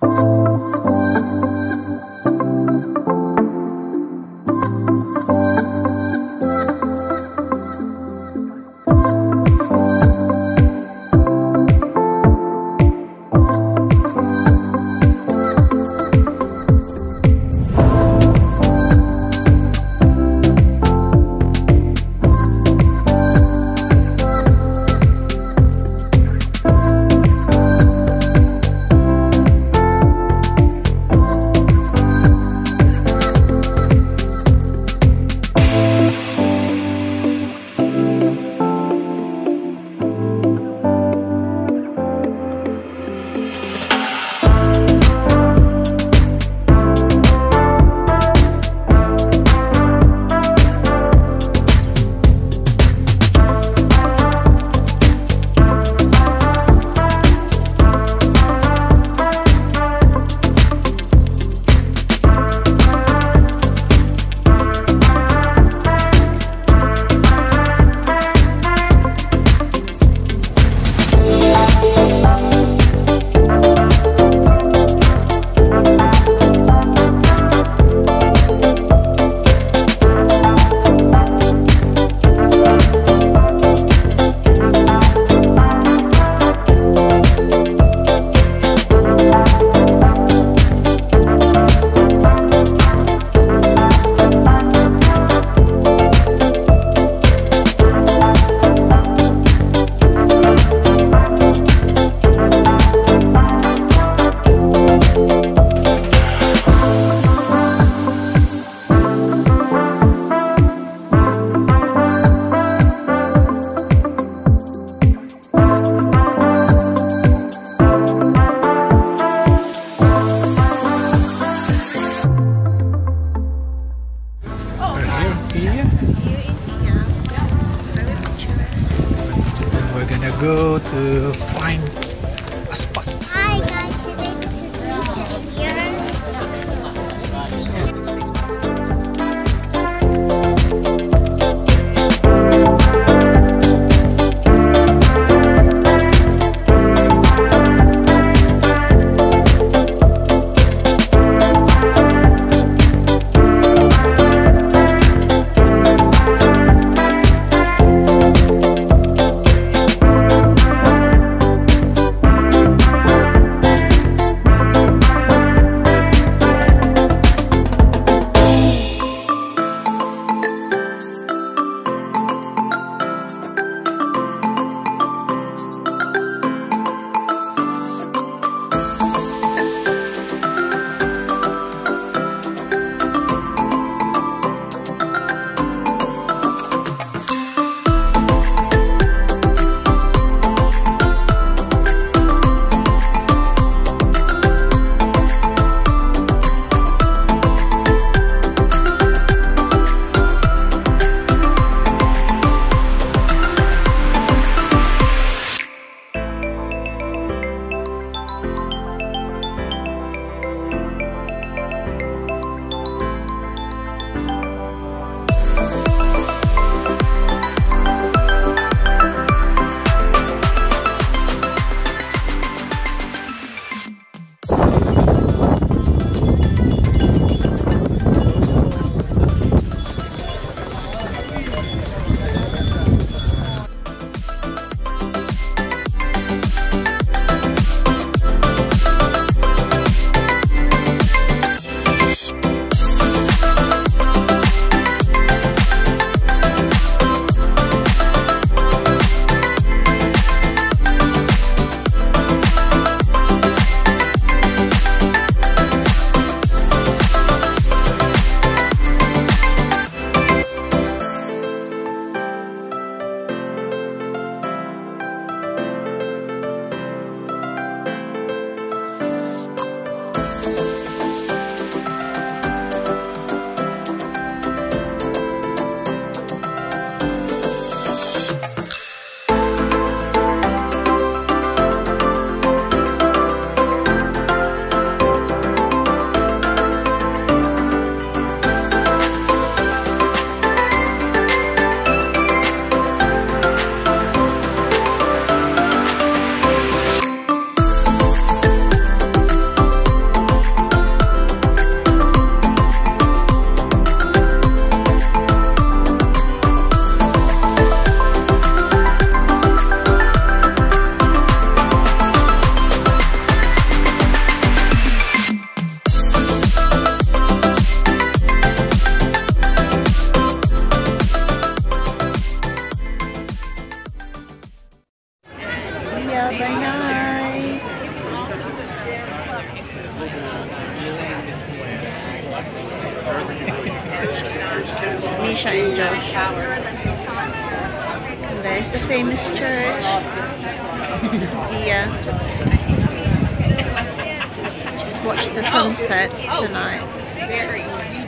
you to find a spot. Hi guys. And Josh. And there's the famous church. Oia. Just watch the sunset tonight.